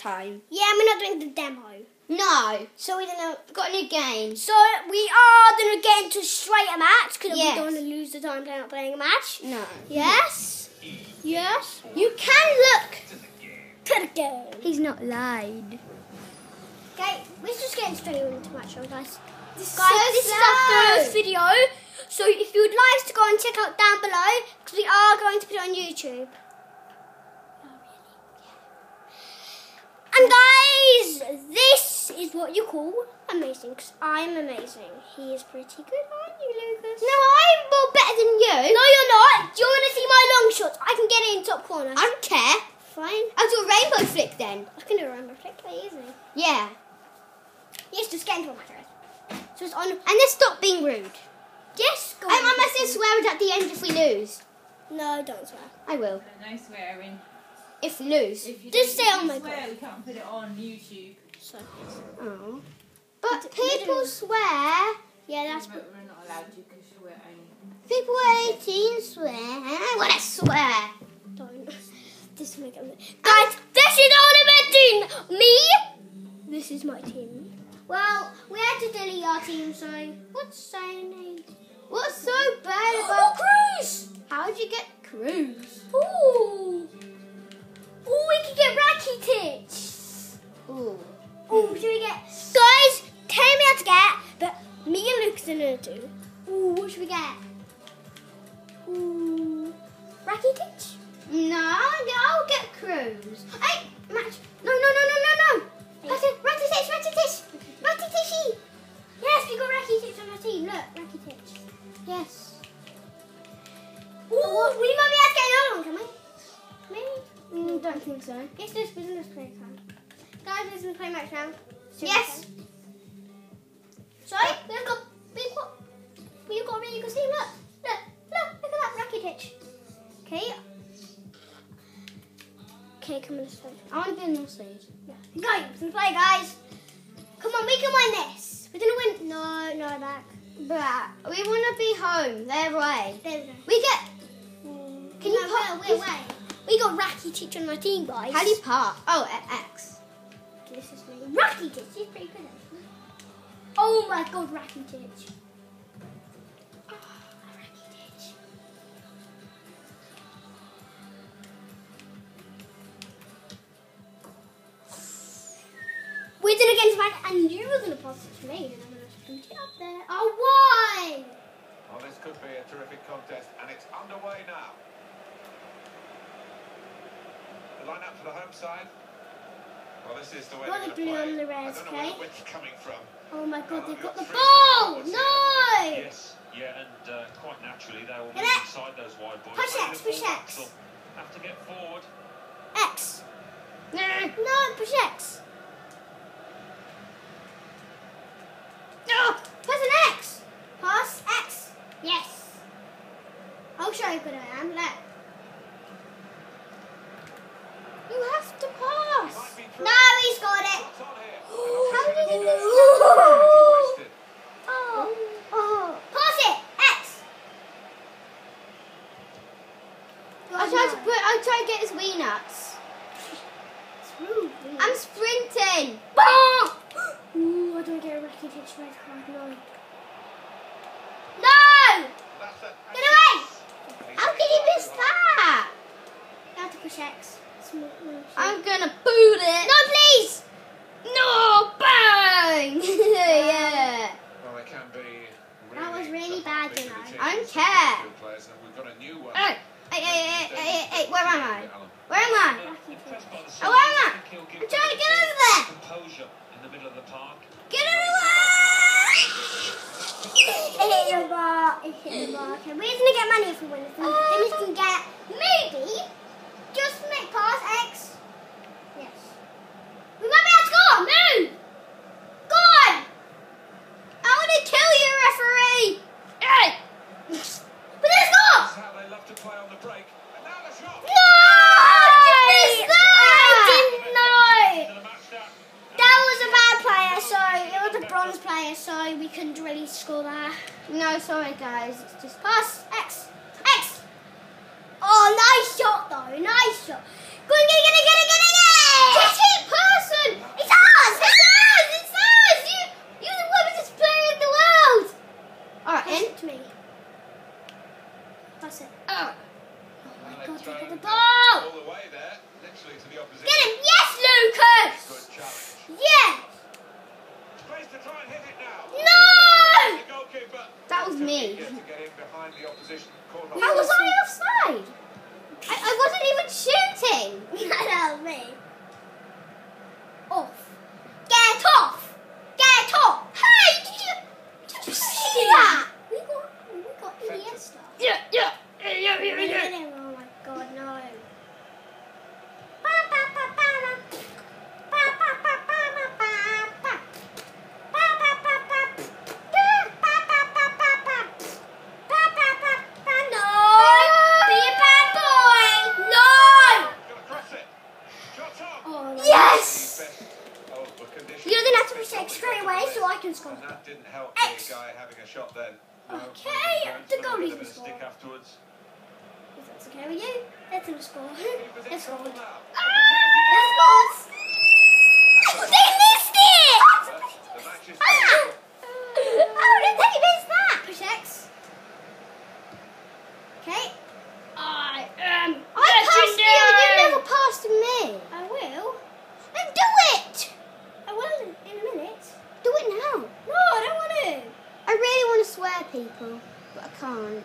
time. Yeah, and we're not doing the demo. No. So we don't know. We've got a new game. So we are going to get into straight a match because Yes. we don't want to lose the time playing, playing a match. No. Yes. Yes. You can look. To the game. He's not lied. Okay, we're just getting straight into match, show, guys. This Guys, this is our first video. So if you would like to go and check out down below, because we are going to put it on YouTube. And guys, this is what you call amazing, because I'm amazing. He is pretty good, aren't you, Lucas? No, I'm more better than you. No, you're not. Do you want to see my long shots? I can get it in top corner. I don't care. Fine. I'll do a rainbow flick then. I can do a rainbow flick very easily. Yeah. Yes, just get into my match. So it's on. And then stop being rude. Yes, go I, on. I must say swear it at the end if we lose. No, don't swear. I will. No swearing. If we lose. If you Just don't- say, "Oh my swear, God." we can't put it on YouTube. So. Oh. But We people didn't- swear. Yeah, that's. But we're not allowed to because we're only. People are 18 swear. I want to swear. Don't. This make it. Guys, this is Ultimate Team. Me. This is my team. Well, we had to delete our team, so what's saying? What's so bad Oh, about Cruz! How'd you get Cruz? Ooh. Ooh, we can get Rakitic. Ooh. Ooh, should we get? Guys, tell me how to get, but me and Luke's gonna do. Ooh, what should we get? Ooh, Rakitic. No, I'll get Cruz. Hey, match. No, think so. Yes, this business play time. Guys, let's play match now. Yes. Sorry, we've got we've got we've got a really good team. Look, look, look, look at that Rakitic. Okay. Okay, come on, let's play. I want to be in this stage. Yeah. Guys, let's play, guys. Come on, we can win this. We're gonna win. No, no, back. But we want to be home. Their way. There we go. Get. Can you put wait, wait. We got Rakitic on our team, guys. How do you park? Oh, a- X. This is me. Rakitic. He's pretty good. Actually. Oh my God, Rakitic. Oh, Rakitic. We did against Mac, and you were gonna pass it to me, and I'm gonna shoot it up there. Oh, why? Well, this could be a terrific contest, and it's underway now. The line up for the home side. Well, this is the way Got the blue play. on the I reds, don't know where okay? the wind's coming from. Oh my God, they've got the ball. No. Yes, yeah, and uh, quite naturally they will Get move it. inside those wide boys. Push X, push X. Have to get forward. X. No, push X. No, press an X. Pass X. Yes. I'll show you how good I am. Look. You have to He pass. might be through. No, he's got it. What's on here? How did he get Oh. wasted? Oh. Oh. Pass it. X. I tried to put. I tried to get his wee nuts. I'm sprinting. Oh! Ooh, I don't get a Rakitic red card. No. No! That's it. Get away! How can you miss that? You have to push X. Small- no, I'm gonna boot it. No, please! No, bang! yeah. Well, they can be That was really really bad, big you know. I don't care. midfield players, and we've got a new one. Hey, hey, hey, hey, hey, hey, hey, where am I? Where am I? Impressed by the Oh, where am I? I think he'll give I'm trying to get over there. Composure in of the park. Get it away! It hit the bar. It hit the bar. Okay, we're gonna get money if we win this. one. Then we can get maybe just make pass X. Yes. We might be able to score. Move. Go on. I want to kill you, referee! Hey! But let's go. That's how they love to play on the break. And now the shot. No! I didn't know. To the match that. That was a bad player, so it was a bronze player, so we couldn't really score that. No, sorry, guys. It's just. Pass X. X. Oh, nice shot though. Nice shot. Go and get it, get it, get it, get it, get it. Just keep me. Pass it. Oh. Oh And my they've god, look at thrown the ball! all the way there, literally to the opposition. Get him! Yes, Lucas! Good challenge. Yes! Space to try and hit it now. No! The goalkeeper. That was took me. it To get in behind the opposition corner. How was I offside? I, I wasn't even shooting. that was me. Off. Get off! Get off! Hey! Did you, did you see that? We got, we got Iniesta. Yeah, yeah, yeah, yeah, yeah, Look yeah. at him. Oh my god, no. Ba, ba, ba, ba, ba. Ba, ba, ba, ba, ba, ba, ba. Ba, ba, ba, ba. Ba, ba, ba, ba, ba, ba. Ba, ba, ba, ba. No! Be a bad boy! No! Gonna cross it. Shot on. Oh, my Yes! The best of the conditions. You're gonna have to push it straight away so I can score. And that didn't help X. the guy having a shot then. Okay, the with a goalie bit of can score. stick afterwards. If that's okay with you, let him score. Let's go. now. Ah! Let's go. They missed it! The match is Ah! How did they miss that? Push X. Okay. I am I passed you. You never passed to me. I will. Then do it. I will in, in a minute. Do it now. No, I don't want to. I really want to swear people, but I can't.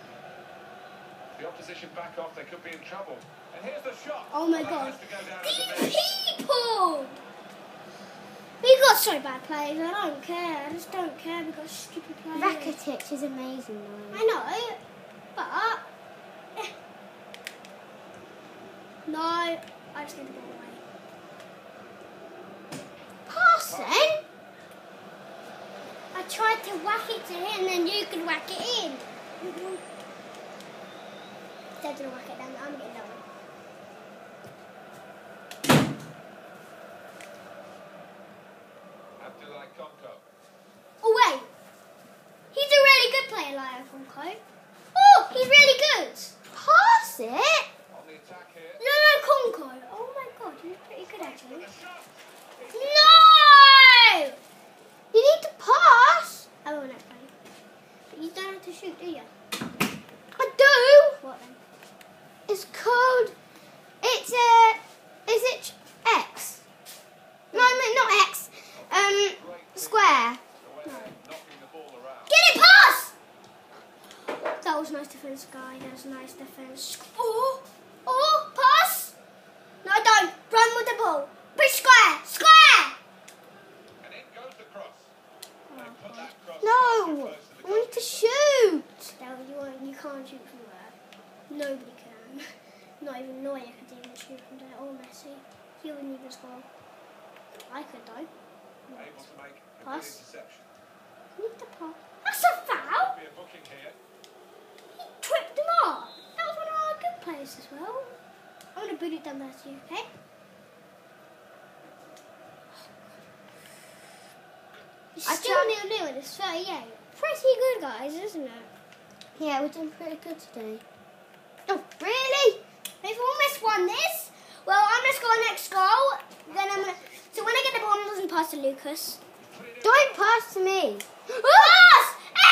The opposition back off, they could be in trouble. And here's the shot. Oh my God. has to go down as a These miss. people! We got so bad players, I don't care. I just don't care. We got stupid players. Rakitic is amazing though. I know, but eh. no, I just need to go away. Passing? I tried to whack it to him, and then you could whack it in. Instead of whack it I'm getting that one. Oh wait, he's a really good player, Lyle Conco. Oh, he's really good. Pass it? On the attack here. No, no, Conco. Oh my god, he's pretty good actually. No! You need to pass. I will next time. But you don't have to shoot, do you? I do. What then? It's called. It's a. Is it X? No, no, not X. Um, square. Get it, pass! That was nice defense, guy. That was nice defense. Oh, pass! No, don't. Run with the ball. Push square, square! And in goes the cross. They put that cross No, close to I the wanted to goalkeeper. shoot. No, you, won't- you can't shoot from there. Nobody can. Not even Neuer could even shoot from there, or Messi. He wouldn't even score. I could though. Able to make a good Pass. Need the pass. That's a foul! Be a booking here. He tripped him up. That was one of our good players as well. I'm gonna boot it down there to you, okay? It's I still tried- nil nil and it's 38. Pretty good, guys, isn't it? Yeah, we're doing pretty good today. Oh, really? They've almost won this. Well, I'm gonna score next goal. Then I'm gonna. So when I get the ball, I'm gonna pass to Lucas. Don't pass to me. Pass!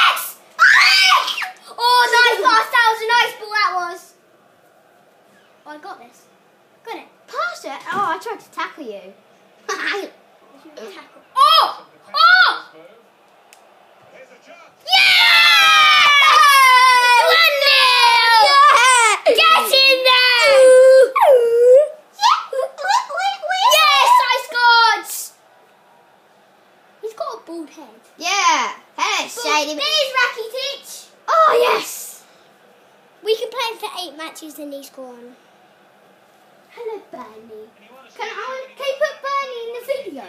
X! Oh, nice pass. That was a nice ball. That was. Oh, I got this. Got it. Pass it? Oh, I tried to tackle you. Tackle. Oh! Oh! Move. Here's a chance. Yeah! One nil! Get in there! Yes, I scored! He's got a bald head. yeah. Hey, shady. There's Rakitic. Oh, yes. We can play him for eight matches and he's gone. Hello, Bernie. And you wanna see Can I many can you put Bernie in the video?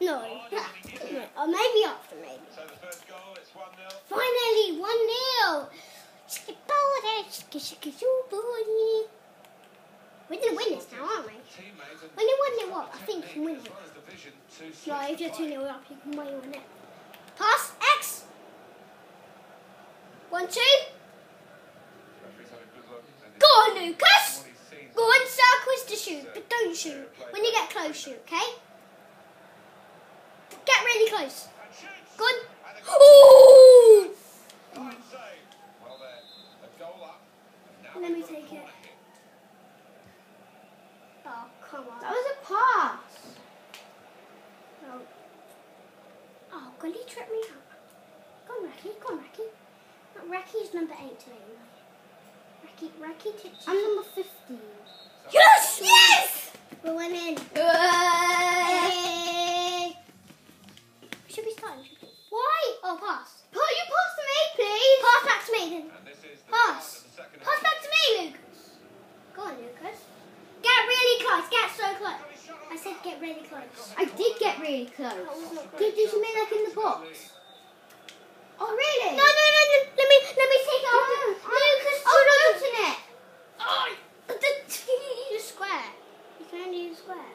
No. Doesn't he give you? Or maybe after, maybe. So the first goal, it's 1 0. Finally, 1 0. We're going to win this now, aren't we? Teammates and When you win it what? I think you can win as it. well as the vision to No, if you're 2 fight. 0 up, you can win it. One, two. Go on, Lucas. Go on, circles to shoot, but don't shoot. When you get close, shoot, okay? Get really close. Good. Ooh! Let me take it. Fine number 18? Rocky, Rocky Titch. I'm number 15. Yes! Yes! We're winning. Hey! Should we start? Should we? Why? Oh, pass. Put you pass to me, please. Pass back to me then. And this is the Pass. start of the second Pass back to me, Lucas. Go on, Lucas. Get really close. Get so close. I said get really close. I did get really close. Oh, did, did you mean like in the box? Oh, really? No, no, no, no. Let me, let me take it off. No, Lucas, Oh, put no, on. internet. Oh, the, you need a square. You can only use a square.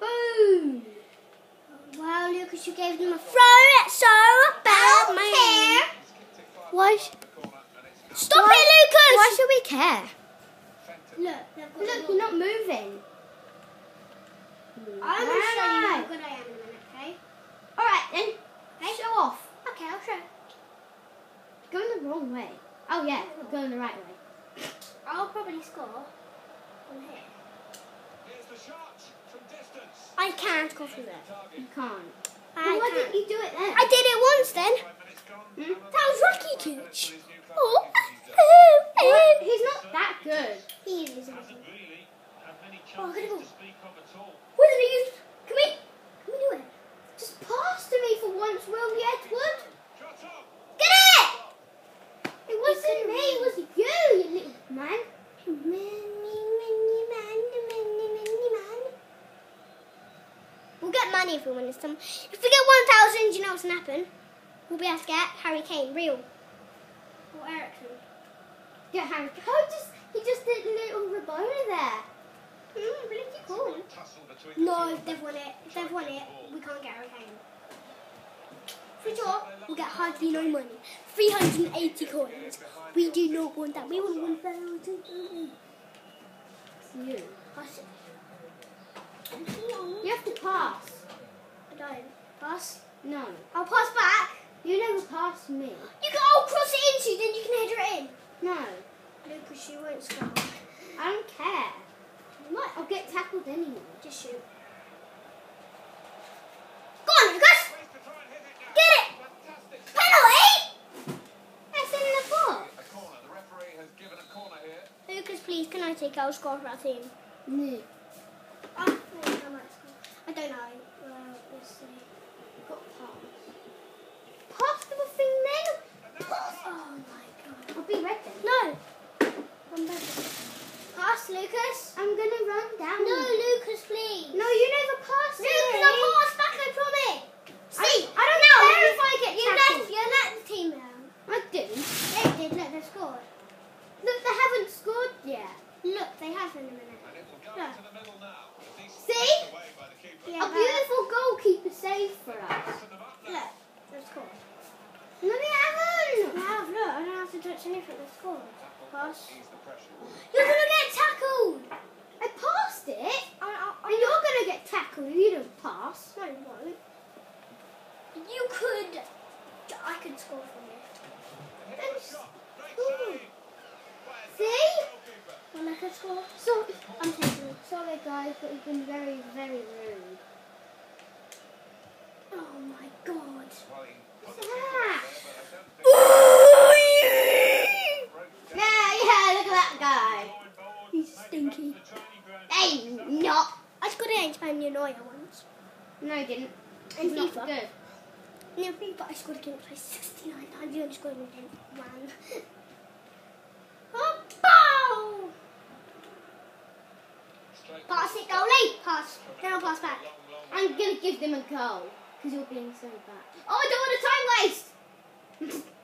Boom. Well, Lucas, you gave them a throw it so about my hair. Why? sh- Stop Why- it, Lucas! Why should we care? Look, got Look, you're not moving. I'm going to show you how good I am in a minute, okay? All right, then. Hey? Show off. Okay, I'll show. Going the wrong way. Oh, yeah. Going the right way. I'll probably score on here. Here's the shot from distance. I can't go through there. You can't. I Well, why can't. didn't you do it then? I did it once then. Five minutes gone. Hmm? That was Rocky Touch. Oh, Well, oh, he's not that good. He is, isn't Hasn't he? really had many Oh, I'm gonna chances go. to speak of at all. What did he use? Can we? Can we do it? Just pass to me for once, will you, Edward? Shot up. Get it! It wasn't me, it was you, you little man. We'll get money if we win this time. If we get 1,000, you know what's going to happen? We'll be able to get Harry Kane, real. Or Eriksen. Yeah, Harry. Oh, just, he just did a little Rabona there. Mm, really cool. Tussle between the No, two. if they've won it, if they've won it, we can't get Harry Kane. For sure, we'll get hardly no money. 380 coins. We do not want that. We want 1,000. It's you. Pass it. You have to pass. I don't. Pass. No. I'll pass back. You never pass me. You can all cross it into, then you can header it in. No. Lucas, you won't score. I don't care. What? I'll get tackled anyway. Just shoot. Go on, Lucas! Ways to try and hit it now. Get it! Penalty! That's in the box. A corner. The referee has given a corner here. Lucas, please, can I take our score for our team? No. Oh, wait, I might score. I don't know. Well, we'll see. Got pass. Pass the thing then. Oh my god. I'll be red then. No! One better. Pass, Lucas. I'm gonna run down. No, Lucas, please. No, you never pass Lucas, me. I'll pass back, I promise. See, I don't now, care if I get you tackled. let, you let the team down. I didn't. They did, look, they scored. Look, they haven't scored yet. Look, they have in a minute. And it will go Yeah. into the middle now. A decent See? pass away by the keeper. Yeah. A beautiful goalkeeper save for us. Listen them up now. Look, they scored. No, they haven't. They have, look, I don't have to touch anything, they scored. Tackle. Pass. Ease the pressure. You're gonna get tackled! I passed it. I, I, And you're gonna get tackled if you don't pass. No, you won't. You could. I could score from you. Hit the shot. Great Ooh. save. By a See? goalkeeper. Well, I could score. So I'm taking. Sorry guys, but you've been very, very rude. Oh my god. Well, he put the What's keeper that? there, but I don't think broke down. Yeah, yeah. Look at that guy. Going forward, He's maybe back to stinky. the training ground. Hey, not. I scored against Espanola once. No, I didn't. In He's not FIFA. good. No, but I scored against like 69 times. You only scored against one. Oh, bow! Straight Pass it, goalie! Pass. Then I'll pass back. long, long I'm gonna give them a goal because you're being so bad. Oh, I don't want to time waste.